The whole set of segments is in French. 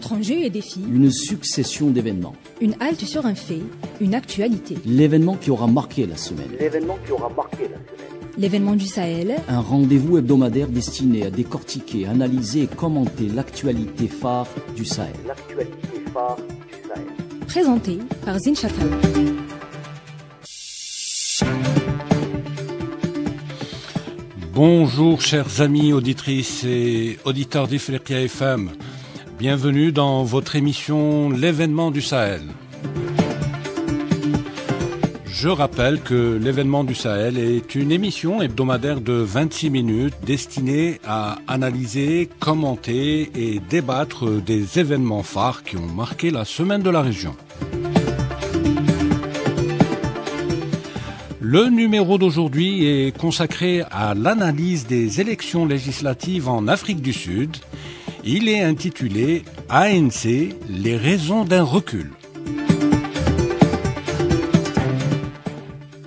Entre enjeux et défis, Une succession d'événements. une halte sur un fait, une actualité. L'événement qui aura marqué la semaine. L'événement qui aura marqué la semaine. L'événement du Sahel, Un rendez-vous hebdomadaire destiné à décortiquer, analyser et commenter l'actualité phare du Sahel. L'actualité phare du Sahel. présenté par Zine Chatal. Bonjour chers amis auditrices et auditeurs d'Ifriqiya FM. Bienvenue dans votre émission L'événement du Sahel. Je rappelle que l'événement du Sahel est une émission hebdomadaire de 26 minutes destinée à analyser, commenter et débattre des événements phares qui ont marqué la semaine de la région. Le numéro d'aujourd'hui est consacré à l'analyse des élections législatives en Afrique du Sud. Il est intitulé ANC, les raisons d'un recul.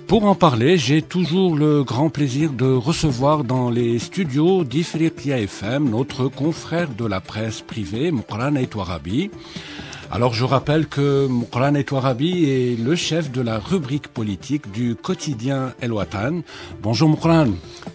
Pour en parler, j'ai toujours le grand plaisir de recevoir dans les studios d'Ifriqiya FM notre confrère de la presse privée, Moukran Aitouarabi. Alors je rappelle que Moukran Aitouarabi est le chef de la rubrique politique du quotidien El Watan. Bonjour Moukran.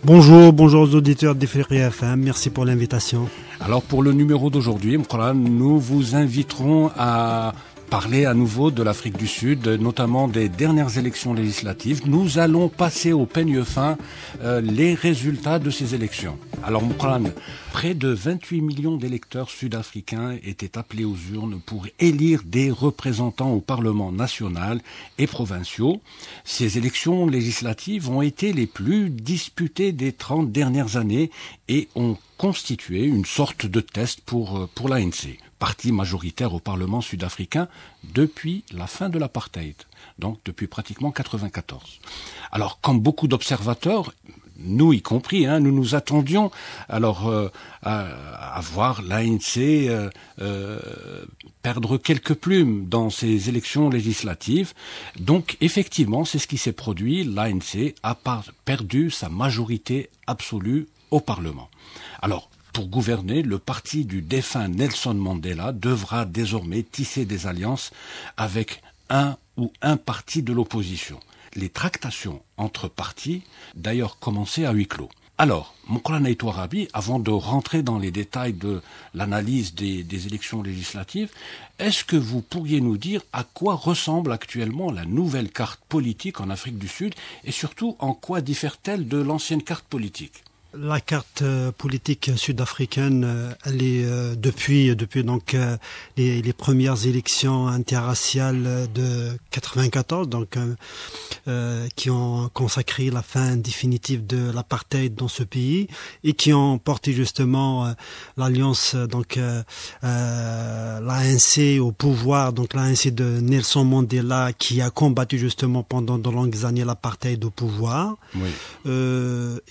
Bonjour, bonjour aux auditeurs d'Ifriqiya FM, merci pour l'invitation. Alors pour le numéro d'aujourd'hui, nous vous inviterons à parler à nouveau de l'Afrique du Sud, notamment des dernières élections législatives. Nous allons passer au peigne fin euh, les résultats de ces élections. Alors Moukran, près de 28 millions d'électeurs sud-africains étaient appelés aux urnes pour élire des représentants au Parlement national et provinciaux. Ces élections législatives ont été les plus disputées des 30 dernières années et ont constitué une sorte de test pour, euh, pour l'ANC, parti majoritaire au Parlement sud-africain depuis la fin de l'apartheid, donc depuis pratiquement 94. Alors, comme beaucoup d'observateurs, nous y compris, hein, nous nous attendions alors euh, à, voir l'ANC euh, euh, perdre quelques plumes dans ces élections législatives. Donc effectivement, c'est ce qui s'est produit. L'ANC a perdu sa majorité absolue au Parlement. Alors, pour gouverner, le parti du défunt Nelson Mandela devra désormais tisser des alliances avec un ou un parti de l'opposition. Les tractations entre partis, d'ailleurs, commençaient à huis clos. Alors, Moukran Aitouarabi, avant de rentrer dans les détails de l'analyse des, des élections législatives, est-ce que vous pourriez nous dire à quoi ressemble actuellement la nouvelle carte politique en Afrique du Sud et surtout en quoi diffère-t-elle de l'ancienne carte politique? La carte euh, politique sud-africaine, euh, elle est euh, depuis depuis donc euh, les, les premières élections interraciales de 94, donc euh, qui ont consacré la fin définitive de l'apartheid dans ce pays et qui ont porté justement l'alliance donc l'ANC au pouvoir, donc l'ANC de Nelson Mandela qui a combattu justement pendant de longues années l'apartheid au pouvoir. Oui.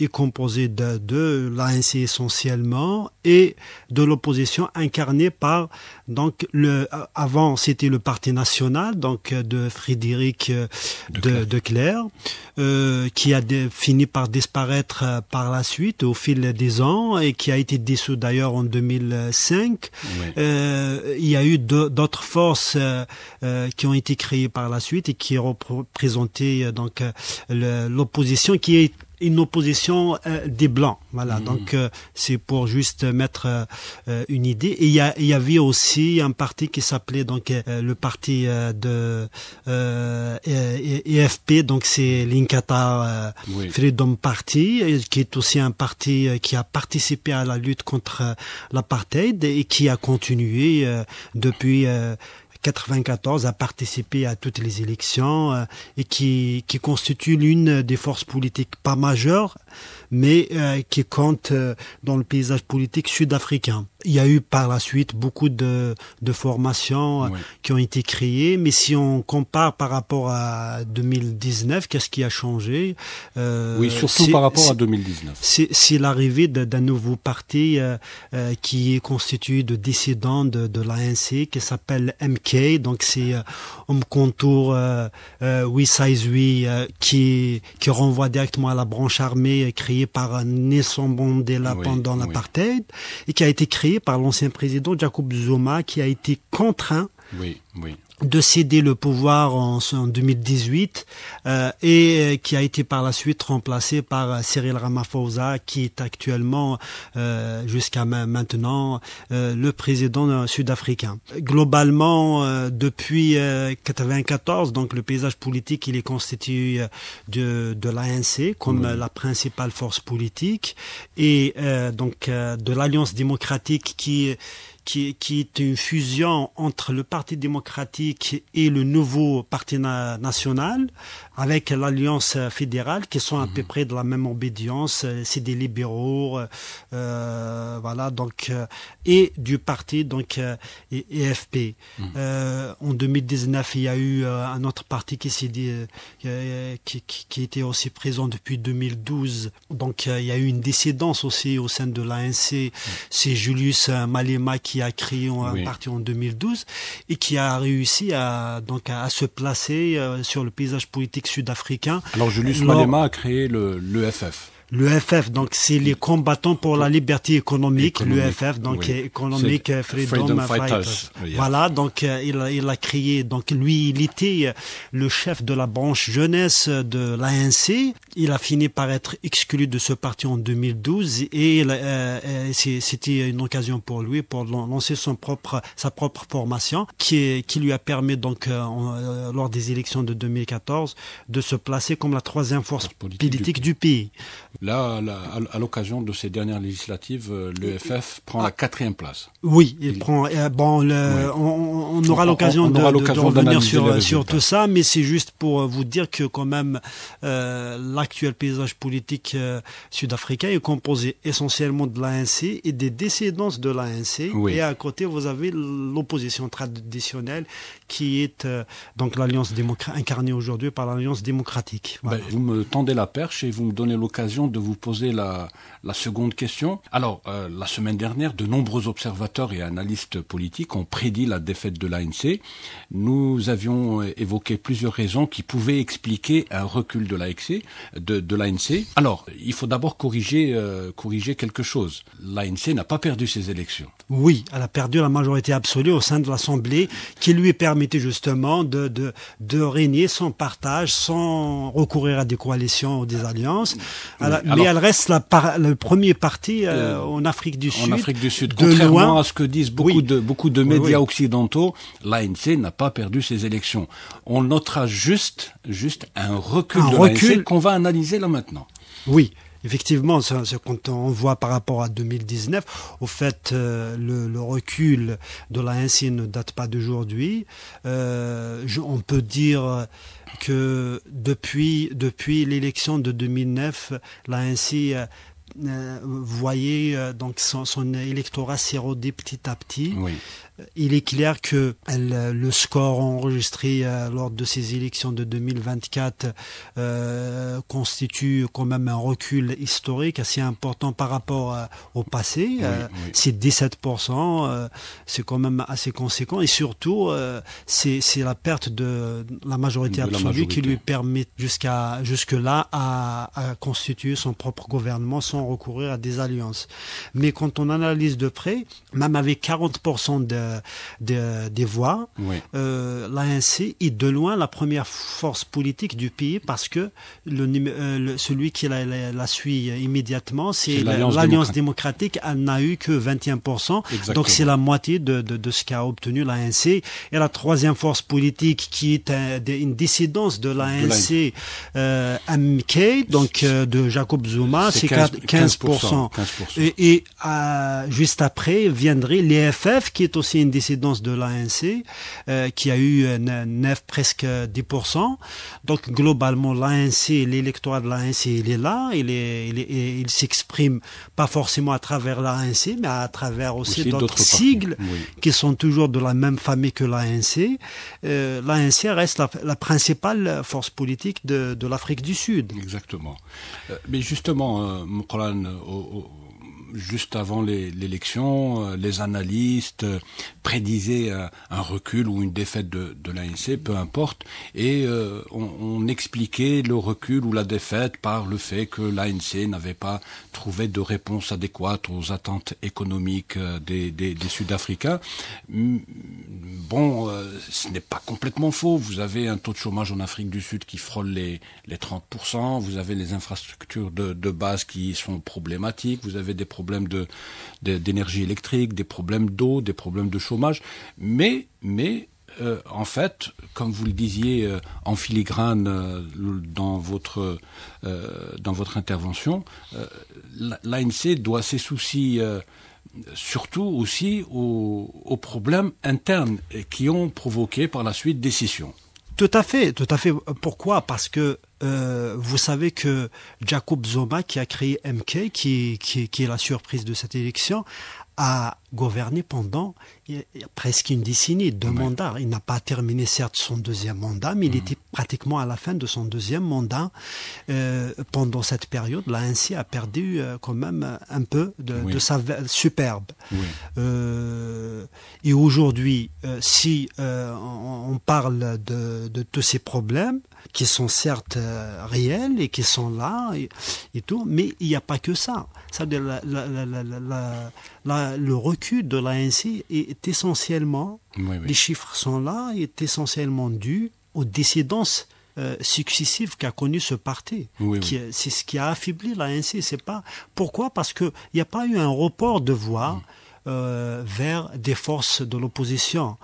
est composé de, de l'ANC essentiellement et de l'opposition incarnée par donc le avant c'était le parti national donc de Frédéric euh, De de, euh, qui a dé- fini par disparaître euh, par la suite au fil des ans et qui a été dissous d'ailleurs en 2005 Oui. euh, il y a eu d'autres forces euh, euh, qui ont été créées par la suite et qui représentaient euh, donc euh, l'opposition qui est une opposition euh, des blancs. Voilà donc euh, c'est pour juste mettre euh, euh, une idée. Et il y, a, il y avait aussi un parti qui s'appelait donc euh, le parti euh, de euh, E- E- EFP donc c'est l'Inkatha euh, Oui. Freedom Party, qui est aussi un parti qui a participé à la lutte contre l'apartheid et qui a continué euh, depuis euh, 94 à participer à toutes les élections euh, et qui, qui constitue l'une des forces politiques pas majeures, mais euh, qui compte euh, dans le paysage politique sud-africain. Il y a eu par la suite beaucoup de, de formations euh, Oui. qui ont été créées, mais si on compare par rapport à 2019, qu'est-ce qui a changé Euh, Oui, surtout par rapport à c'est- 2019. c'est l'arrivée d'un nouveau parti euh, euh, qui est constitué de dissidents de, de l'ANC qui s'appelle MK. Donc c'est Homme Contour euh, euh, We Size We euh, qui qui renvoie directement à la branche armée créée par Nelson Mandela Oui, pendant oui. l'apartheid et qui a été créée par l'ancien président Jacob Zuma qui a été contraint Oui, oui. De céder le pouvoir en, en 2018 euh, et euh, qui a été par la suite remplacé par euh, Cyril Ramaphosa qui est actuellement euh, jusqu'à ma- maintenant euh, le président sud-africain. Globalement euh, depuis euh, 94 donc le paysage politique il est constitué de de l'ANC comme euh, la principale force politique et euh, donc euh, de l'Alliance démocratique qui qui, qui est une fusion entre le Parti démocratique et le nouveau Parti na- national, avec l'Alliance fédérale, qui sont à peu près de la même obédience. C'est des libéraux, euh, voilà, donc, euh, et du parti, donc, EFP. Euh, en 2019, il y a eu un autre parti qui s'est dit, qui, qui, qui était aussi présent depuis 2012. Donc, il y a eu une dissidence aussi au sein de l'ANC. C'est Julius Malema qui a créé un Oui. parti en 2012 et qui a réussi à, donc, à, à se placer euh, sur le paysage politique sud-africain. Alors Julius Malema a créé le, l'EFF. Le FF, donc c'est les combattants pour la liberté économique, Économique, le FF, donc oui. euh, C'est Freedom, Freedom Fighters. Fighters, yeah. Voilà, donc euh, il, a, il a créé, donc lui, il était le chef de la branche jeunesse de l'ANC. Il a fini par être exclu de ce parti en 2012 et euh, euh, c'était une occasion pour lui pour lan- lancer son propre, sa propre formation qui, est- qui lui a permis donc euh, lors des élections de 2014 de se placer comme la troisième force Politique du pays. Là, là, à- l'occasion de ces dernières législatives, l'EFF prend la quatrième place. Oui, il, Il- prend. euh, bon, le, Oui. on, on aura On- l'occasion on de, de- revenir sur, sur tout ça, mais c'est juste pour vous dire que quand même l'actuel paysage politique euh, sud-africain est composé essentiellement de l'ANC et des descendants de l'ANC. Oui. Et à côté, vous avez l'opposition traditionnelle qui est euh, donc l'alliance démocratique incarnée aujourd'hui par l'alliance démocratique. Voilà. Ben, vous me tendez la perche et vous me donnez l'occasion de vous poser la, la seconde question. Alors, euh, la semaine dernière, de nombreux observateurs et analystes politiques ont prédit la défaite de l'ANC. Nous avions évoqué plusieurs raisons qui pouvaient expliquer un recul de l'ANC. De, de l'ANC. Alors, il faut d'abord corriger, euh, corriger quelque chose. L'ANC n'a pas perdu ses élections. Oui, elle a perdu la majorité absolue au sein de l'Assemblée, qui lui permettait justement de, de, de régner sans partage, sans recourir à des coalitions ou des alliances. Elle a- Oui, mais alors- elle reste la par- le premier parti euh, Euh, en Afrique du Sud. En Afrique du Sud, de contrairement loin. à ce que disent beaucoup Oui. de beaucoup de médias oui. occidentaux, l'ANC n'a pas perdu ses élections. On notera juste juste un recul Un de l'ANC qu'on va analyser là maintenant. Oui, effectivement, ça, quand on voit par rapport à 2019, au fait, euh, le, le recul de l'ANC ne date pas d'aujourd'hui. Euh, on peut dire que depuis, depuis l'élection de 2009, l'ANC euh, euh, voyait donc son, son électorat s'éroder petit à petit. Oui. Il est clair que euh, le score enregistré euh, lors de ces élections de 2024 euh, constitue quand même un recul historique assez important par rapport au passé. Euh, oui. C'est 17%, euh, c'est quand même assez conséquent. Et surtout, c'est la perte de la majorité De la absolue qui lui permet jusqu'à jusque-là à, à constituer son propre gouvernement sans recourir à des alliances. Mais quand on analyse de près, même avec 40% de, de- des voix, Oui. euh, l'ANC est de loin la première force politique du pays parce que le, euh, le- celui qui la, la- la suit immédiatement, c'est C'est la- l'Alliance démocratique. démocratique. Elle n'a eu que 21%. Exactement. Donc c'est la moitié de, de, de ce qu'a obtenu l'ANC. Et la troisième force politique qui est un- une dissidence de l'ANC, euh, MK, donc euh, de Jacob Zuma, c'est 15%. 15%. 15%. Et, et euh, juste après viendrait l'EFF, qui est aussi une dissidence de l'ANC, euh, qui a eu euh, 9, presque 10%. Donc globalement, l'ANC, l'électorat de l'ANC, il est là, il est, il, est- il s'exprime pas forcément à travers l'ANC, mais à travers aussi, Aussi d'autres sigles Oui. qui sont toujours de la même famille que l'ANC. Euh, L'ANC reste la, la principale force politique de, de l'Afrique du Sud. Exactement. Euh, mais justement, Moukran, au- au- juste avant l'élection, euh, les analystes euh, prédisaient un recul ou une défaite de, l'ANC, peu importe, et on, expliquait le recul ou la défaite par le fait que l'ANC n'avait pas trouvé de réponse adéquate aux attentes économiques des, Sud-Africains. Bon, ce n'est pas complètement faux. Vous avez un taux de chômage en Afrique du Sud qui frôle les, les 30%, vous avez les infrastructures de, de base qui sont problématiques, vous avez des problèmes de, d'énergie électrique, des problèmes d'eau, des problèmes de chômage, mais, mais euh, en fait, comme vous le disiez euh, en filigrane euh, dans votre dans votre intervention, l'ANC doit ses soucis surtout aussi aux, problèmes internes qui ont provoqué par la suite des scissions. Tout à fait, tout à fait. Pourquoi? Parce que euh, vous savez que Jacob Zoma, qui a créé MK, qui, qui, qui est la surprise de cette élection, a gouverné pendant presque une décennie, deux mandats. Il n'a pas terminé certes son deuxième mandat, mais il mhm. était pratiquement à la fin de son deuxième mandat. Euh, pendant cette période, l'ANC a perdu euh, quand même un peu de, sa superbe. Euh, et aujourd'hui, si euh, on, parle de, de, tous ces problèmes, qui sont certes réels et qui sont là et, et tout, mais il n'y a pas que ça. ça la, la, la, le recul de l'ANC est essentiellement, les chiffres sont là, est essentiellement dû aux décidences euh, successives qu'a connu ce parti. C'est ce qui a affaibli l'ANC. C'est pas pourquoi? Parce qu'il n'y a pas eu un report de voix. Mm. Euh, vers des forces de l'opposition.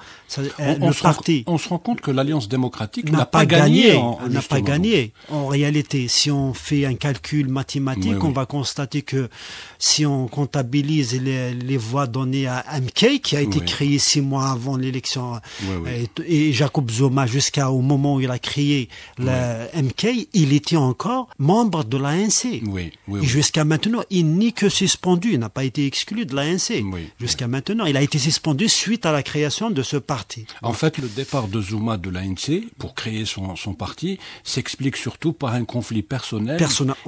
On, le se parti on se rend compte que l'Alliance démocratique n'a pas, gagné. n'a pas gagné. En réalité, si on fait un calcul mathématique, on va constater que si on comptabilise les, les voix données à MK, qui a été créé six mois avant l'élection, et, Jacob Zoma, jusqu'au moment où il a créé le MK, il était encore membre de l'ANC. et jusqu'à maintenant, il n'est que suspendu, il n'a pas été exclu de l'ANC jusqu'à maintenant. Il a été suspendu suite à la création de ce parti. En fait, le départ de Zuma de l'ANC pour créer son, son parti s'explique surtout par un conflit personnel,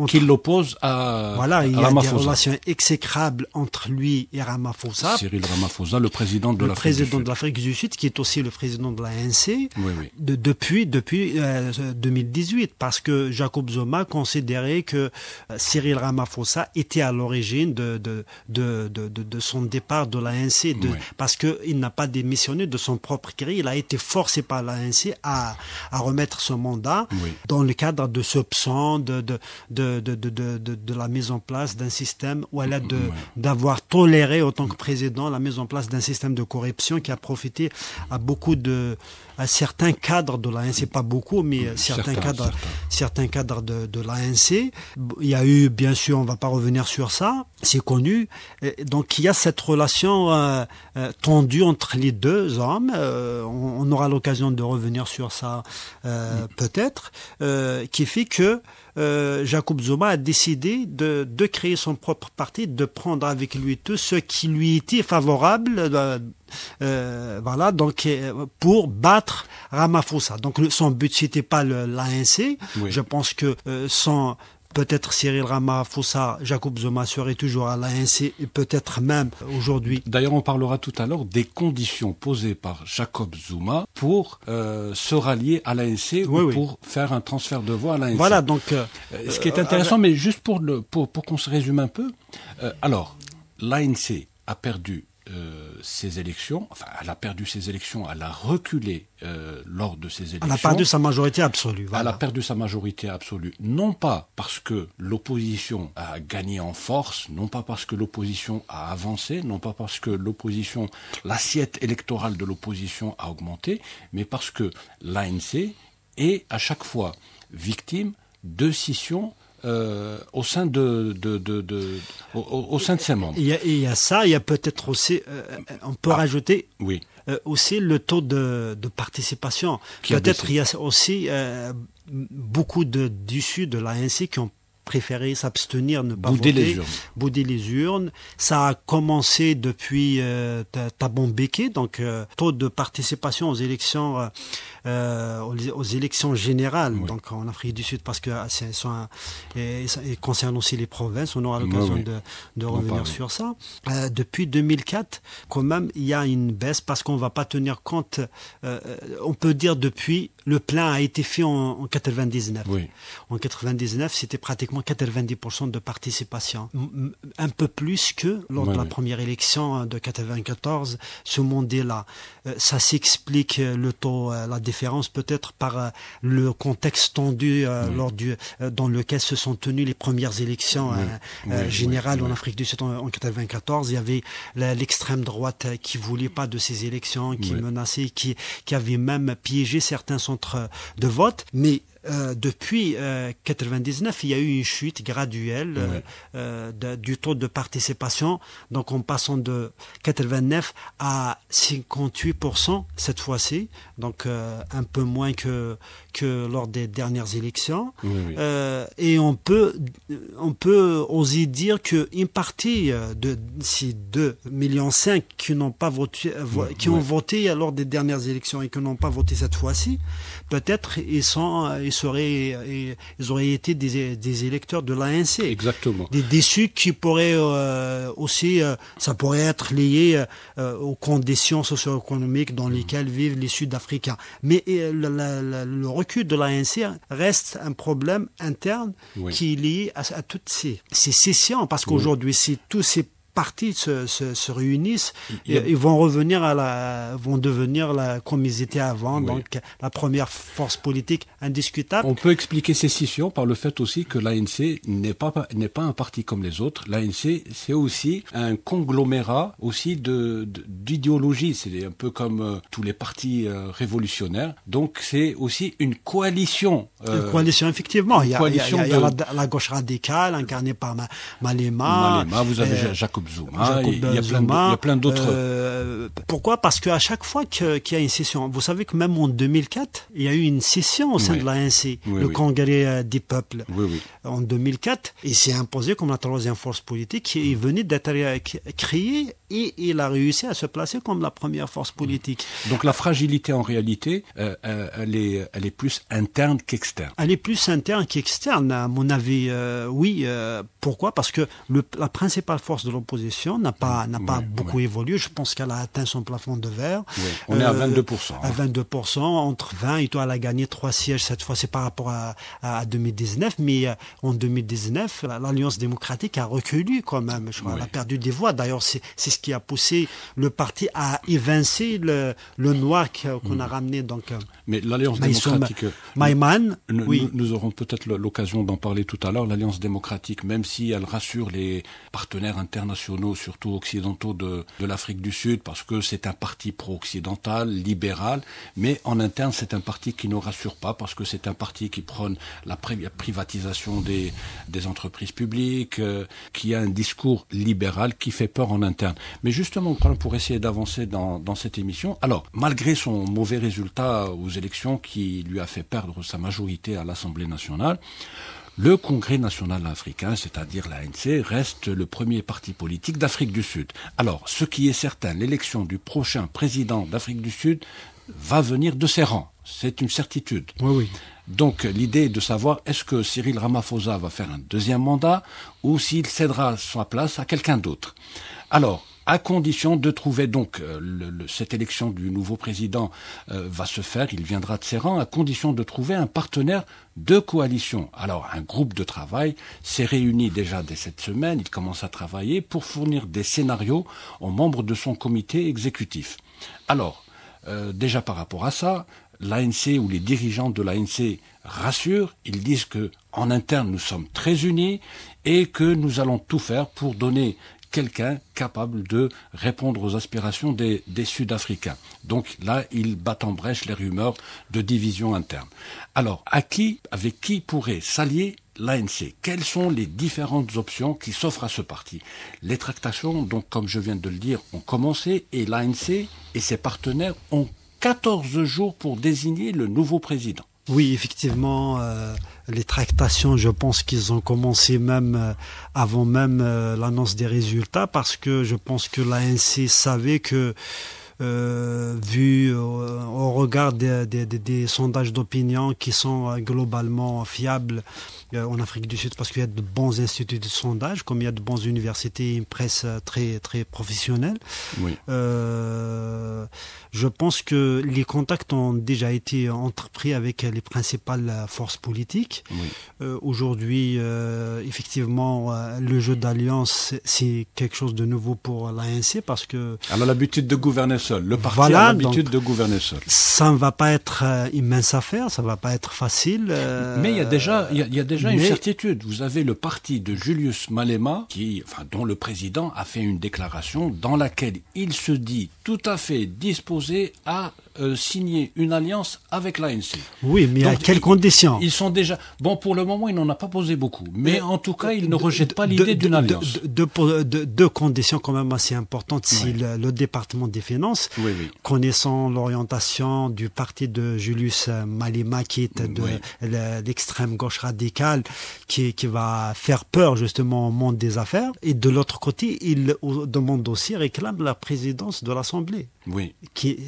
qui l'oppose à Voilà, il y a des relations exécrables entre lui et Ramaphosa. Cyril Ramaphosa, le président de l'Afrique du Sud. président de l'Afrique du Sud, qui est aussi le président de l'ANC oui, oui. de, depuis, depuis 2018, euh, parce que Jacob Zuma considérait que euh, Cyril Ramaphosa était à l'origine de, de, de, de, de son départ de l'ANC de, parce qu'il n'a pas démissionné de son propre gré. Il a été forcé par l'ANC à, à remettre son mandat dans le cadre de ce de, de, de, de, de, de, la mise en place d'un système ou elle a de, d'avoir toléré, en tant que président, la mise en place d'un système de corruption qui a profité à beaucoup de, à certains cadres de l'ANC, pas beaucoup, mais certains, cadres, certains. cadres de, de l'ANC. Il y a eu, bien sûr, on va pas revenir sur ça, c'est connu. donc il y a cette relation euh, euh, tendue entre les deux hommes. Euh, on, aura l'occasion de revenir sur ça peut-être, qui fait que Jacob Zuma a décidé de, de, créer son propre parti, de prendre avec lui tout ce qui lui était favorable euh, voilà, donc pour battre Ramaphosa. Donc son but c'était pas l'ANC. Je pense que euh, sans peut-être Cyril Ramaphosa, Jacob Zuma serait toujours à l'ANC et peut-être même aujourd'hui. D'ailleurs, on parlera tout à l'heure des conditions posées par Jacob Zuma pour se rallier à l'ANC ou pour faire un transfert de voix à l'ANC. Voilà, donc ce qui est intéressant, mais juste pour le pour, pour qu'on se résume un peu. alors, l'ANC a perdu euh, ses élections, enfin, elle a perdu ses élections, elle a reculé euh, lors de ces élections. Elle a perdu sa majorité absolue. Elle a perdu sa majorité absolue, non pas parce que l'opposition a gagné en force, non pas parce que l'opposition a avancé, non pas parce que l'opposition, l'assiette électorale de l'opposition a augmenté, mais parce que l'ANC est à chaque fois victime de scissions euh, au sein de, de, de, de au, au, sein de ses membres. Il y a, il y a ça, il y a peut-être aussi, euh, on peut ah, rajouter oui. euh, aussi le taux de, de participation. Peut-être il y a aussi beaucoup de d'issus de l'ANC qui ont préféré s'abstenir, ne pas Bouder voter, les urnes. bouder les urnes. Ça a commencé depuis euh, donc euh, taux de participation aux élections, euh, euh, aux, élections générales, Oui. donc en Afrique du Sud, parce que euh, c'est et, concerne aussi les provinces. On aura l'occasion oui. de, de En revenir sur ça. Euh, depuis 2004, quand même, il y a une baisse parce qu'on va pas tenir compte. on peut dire depuis le plein a été fait en, en 99. Oui. En 99, c'était pratiquement 90% de participation. Un peu plus que lors Ouais, de la première élection de 94, ce monde-là. Euh, Ça s'explique euh, le taux, euh, la différence peut-être par le contexte tendu lors du, dans lequel se sont tenues les premières élections Ouais, générales en. Afrique du Sud en, en 94. Il y avait l'extrême droite qui voulait pas de ces élections, qui menaçait, qui, qui avait même piégé certains centres de vote. Mais euh, depuis euh, 99, il y a eu une chute graduelle euh, euh, de- du taux de participation, donc en passant de 89 à 58% cette fois-ci, donc un peu moins que que lors des dernières élections. Oui, oui. Et on peut on peut oser dire que une partie de ces 2 millions 5 qui n'ont pas voté qui ont voté lors des dernières élections et qui n'ont pas voté cette fois-ci, peut-être ils sont ils seraient ils, ils auraient été des, des électeurs de l'ANC Exactement. des déçus qui pourraient euh, aussi, euh, ça pourrait être lié euh, aux conditions socio-économiques dans lesquelles vivent les Sud-Africains. Mais euh, le, la- la- le recul de l'ANC reste un problème interne Oui. qui est lié à, à toutes ces, ces sessions, parce qu'aujourd'hui, si tous ces partis se, se, se réunissent, et- ils vont revenir à la, vont devenir la, comme ils étaient avant, Oui. donc la première force politique indiscutable. On peut expliquer ces scissions par le fait aussi que l'ANC n'est pas n'est pas un parti comme les autres. L'ANC c'est aussi un conglomérat aussi de d'idéologie. C'est un peu comme euh, tous les partis euh, révolutionnaires. Donc c'est aussi une coalition. euh, Une coalition, effectivement. Il y a, coalition il y a- il y a de- la, la gauche radicale incarnée par Ma- Malema. Malema, vous avez Jacob. Jacob il y a plein de- Zuma, il y a plein d'autres. euh, pourquoi? Parce qu'à chaque fois qu'il y a une session, vous savez que même en 2004, il y a eu une session au sein Oui. de l'ANC, Oui, le oui. Congrès euh, des peuples. En 2004, il s'est imposé comme la troisième force politique. Il venait d'être créé et il a réussi à se placer comme la première force politique. Donc la fragilité en réalité, euh, elle est elle est plus interne qu'externe. Elle est plus interne qu'externe, à mon avis. euh, oui, pourquoi? Parce que le, la principale force de l'opposition n'a pas n'a pas Ouais, beaucoup évolué. Je pense qu'elle a atteint son plafond de verre. Oui. On est à Euh, 22%. À hein. 22%, entre 20 et toi, elle a gagné trois sièges cette fois, c'est par rapport à, à 2019. Mais euh, en 2019, la- l'Alliance démocratique a reculé quand même. Je crois, Elle a Oui. perdu des voix. D'ailleurs, c'est c'est ce qui a poussé le parti à évincer le, le noir qu'on Mm. a ramené. Donc, euh, Mais l'Alliance démocratique. euh, Maïman, Nous, oui. nous- nous aurons peut-être l'occasion d'en parler tout à l'heure. L'Alliance démocratique, même si elle rassure les partenaires internationaux, surtout occidentaux de, l'Afrique du Sud, parce que c'est un parti pro-occidental, libéral, mais en interne, c'est un parti qui ne rassure pas, parce que c'est un parti qui prône la pri- privatisation des, entreprises publiques, euh, qui a un discours libéral qui fait peur en interne. Mais justement, pour essayer d'avancer dans cette émission, alors, malgré son mauvais résultat aux élections qui lui a fait perdre sa majorité à l'Assemblée nationale, le Congrès national africain, c'est-à-dire l'ANC, reste le premier parti politique d'Afrique du Sud. Alors, ce qui est certain, l'élection du prochain président d'Afrique du Sud va venir de ses rangs. C'est une certitude. Oui, oui. Donc l'idée est de savoir est-ce que Cyril Ramaphosa va faire un deuxième mandat ou s'il cédera sa place à quelqu'un d'autre? Alors, à condition de trouver donc euh, cette élection du nouveau président euh, va se faire, il viendra de ses rangs, à condition de trouver un partenaire de coalition. Alors, un groupe de travail s'est réuni déjà dès cette semaine, il commence à travailler pour fournir des scénarios aux membres de son comité exécutif. Alors, euh, déjà par rapport à ça, l'ANC ou les dirigeants de l'ANC rassurent, ils disent que en interne nous sommes très unis et que nous allons tout faire pour donner quelqu'un capable de répondre aux aspirations des, Sud-Africains. Donc là, ils battent en brèche les rumeurs de division interne. Alors, à qui, avec qui pourrait s'allier l'ANC Quelles sont les différentes options qui s'offrent à ce parti? Les tractations, donc comme je viens de le dire, ont commencé et l'ANC et ses partenaires ont 14 jours pour désigner le nouveau président. Oui, effectivement, euh, les tractations, je pense qu'ils ont commencé même euh, avant même euh, l'annonce des résultats, parce que je pense que l'ANC savait que euh, vu euh, au regard des, des, des, des sondages d'opinion qui sont euh, globalement fiables euh, en Afrique du Sud parce qu'il y a de bons instituts de sondage, comme il y a de bonnes universités et une presse euh, très très professionnelle. Oui. Euh, je pense que les contacts ont déjà été entrepris avec les principales forces politiques. Oui. Euh, Aujourd'hui, euh, effectivement, le jeu d'alliance, c'est quelque chose de nouveau pour l'ANC parce que Elle a l'habitude de gouverner seul. Le parti Voilà, a l'habitude de gouverner seul. Ça ne va pas être euh, immense affaire, ça va pas être facile. euh, Mais il y a déjà, il y a, il y a déjà une certitude. Vous avez le parti de Julius Malema, qui, enfin, dont le président a fait une déclaration dans laquelle il se dit tout à fait disposé à euh, signer une alliance avec l'ANC. Oui, mais à quelles ils- conditions Ils sont déjà. Bon, pour le moment, il n'en a pas posé beaucoup. Mais en tout cas, il ne rejette pas l'idée d'une alliance. de- Deux de, conditions quand même assez importantes. Si Oui. le, le département des finances, Oui, oui. connaissant l'orientation du parti de Julius Malema, qui est de l'extrême gauche radicale, qui, qui va faire peur justement au monde des affaires, et de l'autre côté, il demande aussi, réclame la présidence de l'Assemblée Oui. qui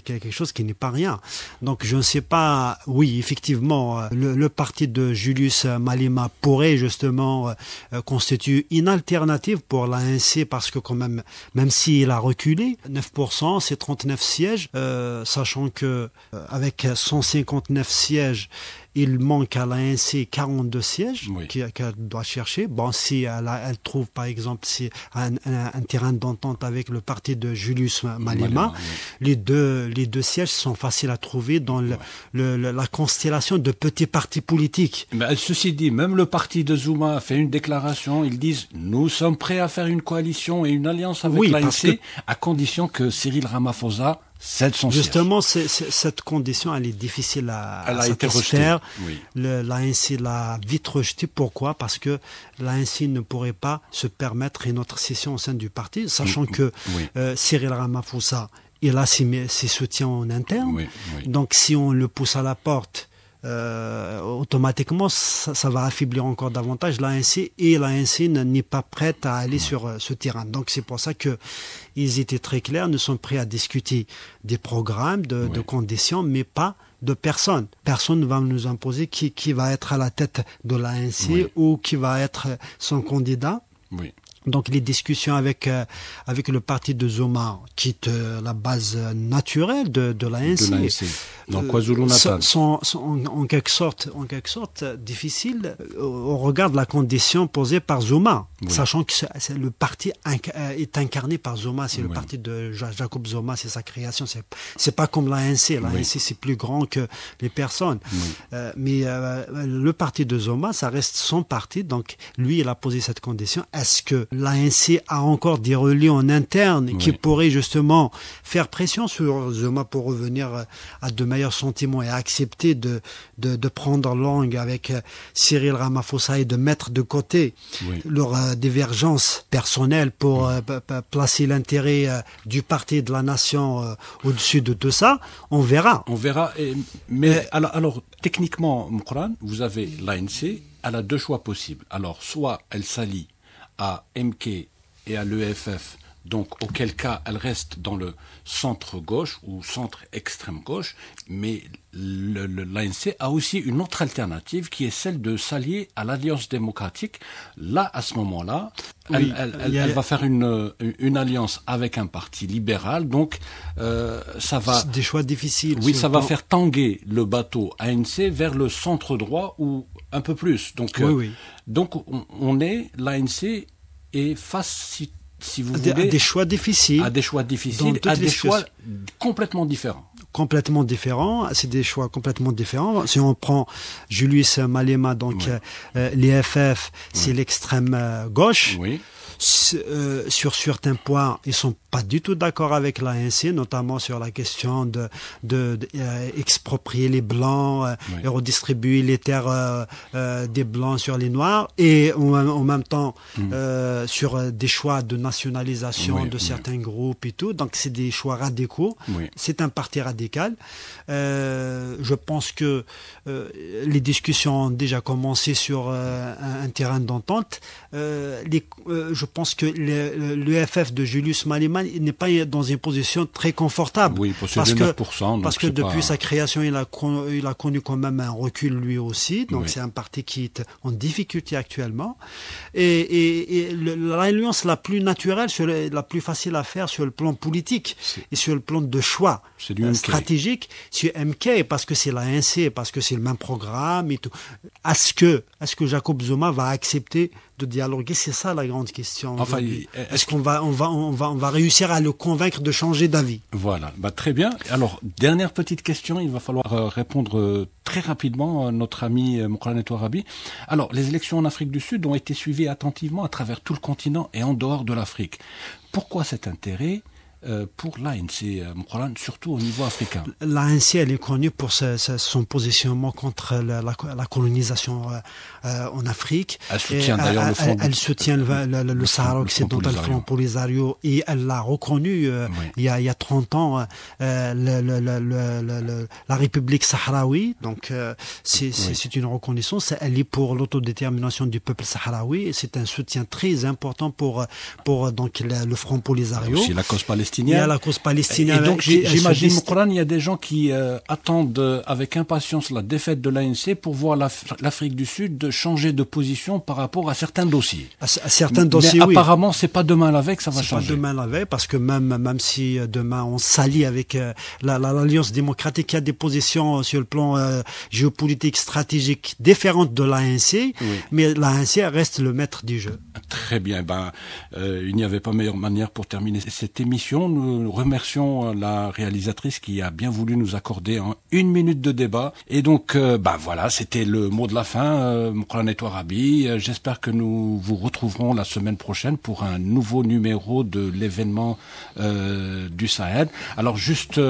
quelque chose qui n'est pas rien. Donc je ne sais pas, oui, effectivement, euh, le, le parti de Julius Malema pourrait justement euh, euh, constituer une alternative pour l'ANC parce que quand même, même s'il a reculé, 9%, c'est 39 sièges, euh, sachant que euh, avec 159 sièges, il manque à l'ANC 42 sièges Oui. qu'elle doit chercher. Bon, si elle, trouve par exemple si un, un- un terrain d'entente avec le parti de Julius Malema, oui. les deux les deux sièges sont faciles à trouver dans le, le- le- la constellation de petits partis politiques. Ben, ceci dit, même le parti de Zuma a fait une déclaration. Ils disent nous sommes prêts à faire une coalition et une alliance avec l'ANC que- à condition que Cyril Ramaphosa Justement, c'est- c'est- cette condition, elle est difficile à, Elle à a été rejetée, oui. Le- L'ANC l'a vite rejeté. Pourquoi? Parce que l'ANC ne pourrait pas se permettre une autre session au sein du parti, sachant que oui. euh, Cyril Ramaphosa, il a ses, ses soutiens en interne. Oui, oui. Donc si on le pousse à la porte, euh, automatiquement, ça, ça va affaiblir encore davantage l'ANC et l'ANC n'est pas prête à aller sur euh, ce terrain. Donc c'est pour ça que ils étaient très clairs, nous sommes prêts à discuter des programmes, de, de conditions, mais pas de personnes. Personne ne va nous imposer qui, qui va être à la tête de l'ANC Oui. ou qui va être son candidat. Oui. Donc les discussions avec euh, avec le parti de Zuma quittent euh, la base euh, naturelle de, de l'ANC. De l'ANC. Dans Euh, KwaZulu-Natal. sont, sont en, en quelque sorte, en quelque sorte euh, difficiles euh, au regard de la condition posée par Zuma, Oui. sachant que c'est le parti inc- euh, est incarné par Zuma, c'est le parti de Ja- Jacob Zuma, c'est sa création, c'est c'est pas comme l'ANC, l'ANC Oui. c'est plus grand que les personnes. Euh, mais euh, le parti de Zuma, ça reste son parti, donc lui il a posé cette condition. Est-ce que l'ANC a encore des relais en interne qui pourraient justement faire pression sur Zuma pour revenir euh, à de meilleurs sentiments et accepter de, de, de prendre langue avec euh, Cyril Ramaphosa et de mettre de côté Oui. leur euh, divergence personnelle pour placer l'intérêt du parti et de la nation au-dessus de tout ça, on verra. On verra. Et- mais alors, alors, techniquement, Moukran, vous avez l'ANC, elle a deux choix possibles. Alors, soit elle s'allie à MK et à l'EFF, donc auquel cas elle reste dans le centre gauche ou centre extrême gauche, mais l'ANC a aussi une autre alternative qui est celle de s'allier à l'Alliance démocratique. Là, à ce moment-là, elle, Oui, elle- elle- il y a- elle va faire une, une alliance avec un parti libéral, donc euh, ça va des choix difficiles. oui, ça va faire tanguer le bateau ANC vers le centre droit ou un peu plus. Donc, Oui, euh, oui. donc on, on est l'ANC est face, si, si vous à des, à voulez, des choix difficiles. à des choix difficiles, à des choix complètement différents. complètement différents. C'est des choix complètement différents. Si on prend Julius Malema, donc euh, euh, les FF, c'est l'extrême gauche. Oui, euh, sur certains points, ils sont pas du tout d'accord avec l'ANC, notamment sur la question de, de, euh, exproprier les blancs euh, et redistribuer les terres des blancs sur les noirs, et en, même temps mm. sur des choix de nationalisation de certains groupes et tout. Donc c'est des choix radicaux. C'est un parti radical. je pense que les discussions ont déjà commencé sur un, un, terrain d'entente. Les euh, je pense que l'EFF de Julius Maliman n'est pas dans une position très confortable. Oui, parce que, parce que depuis sa création, il a, il a connu quand même un recul lui aussi. Donc c'est un parti qui est en difficulté actuellement. Et, l'alliance la plus naturelle, la plus facile à faire sur le plan politique et sur le plan de choix stratégique, sur MK, parce que c'est l'ANC, parce que c'est le même programme et tout. Est-ce que, est -ce que Jacob Zuma va accepter de dialoguer C'est ça la grande question. Enfin, est-ce qu'on va, on va, on va, on va réussir à le convaincre de changer d'avis Voilà, bah, très bien. Alors, dernière petite question, il va falloir euh, répondre euh, très rapidement, euh, notre ami Moukran Arabi. Alors, les élections en Afrique du Sud ont été suivies attentivement à travers tout le continent et en dehors de l'Afrique. Pourquoi cet intérêt? Pour l'ANC, euh, surtout au niveau africain L'ANC, elle est connue pour son positionnement contre la, colonisation euh, en Afrique. Elle soutient d'ailleurs le front. Elle, soutient le, Sahara occidental, le front Polisario, et elle l'a reconnu il, y a, il y a 30 ans, la République sahraoui. Donc, c'est une reconnaissance. Elle est pour l'autodétermination du peuple sahraoui, c'est un soutien très important pour, pour donc, le, front Polisario. Aussi la cause palestinienne il y a la cause palestinienne. Et donc j'imagine, il y a des gens qui euh, attendent euh, avec impatience la défaite de l'ANC pour voir l'Afrique du Sud changer de position par rapport à certains dossiers. À, certains dossiers, Mais apparemment, c'est pas demain la veille que ça va changer. Pas demain la veille, parce que même même si euh, demain on s'allie avec l'Alliance démocratique qui a des positions sur le plan géopolitique stratégique différentes de l'ANC, mais l'ANC reste le maître du jeu. Très bien. Ben, il n'y avait pas meilleure manière pour terminer cette émission nous remercions la réalisatrice qui a bien voulu nous accorder une minute de débat. Et donc, euh, bah voilà, c'était le mot de la fin, euh, et Rabi. Euh, j'espère que nous vous retrouverons la semaine prochaine pour un nouveau numéro de l'événement euh, du Sahel. Alors juste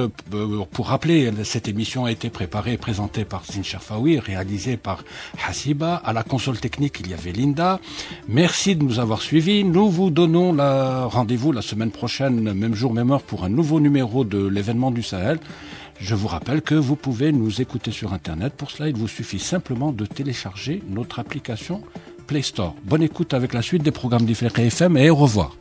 pour rappeler, cette émission a été préparée et présentée par Zin Fawi, réalisée par Hasiba. À la console technique, il y avait Linda. Merci de nous avoir suivis. Nous vous donnons la rendez-vous la semaine prochaine, même jour même heure pour un nouveau numéro de l'événement du Sahel. Je vous rappelle que vous pouvez nous écouter sur Internet. Pour cela, il vous suffit simplement de télécharger notre application Play Store. Bonne écoute avec la suite des programmes d'IFRIQA FM et au revoir.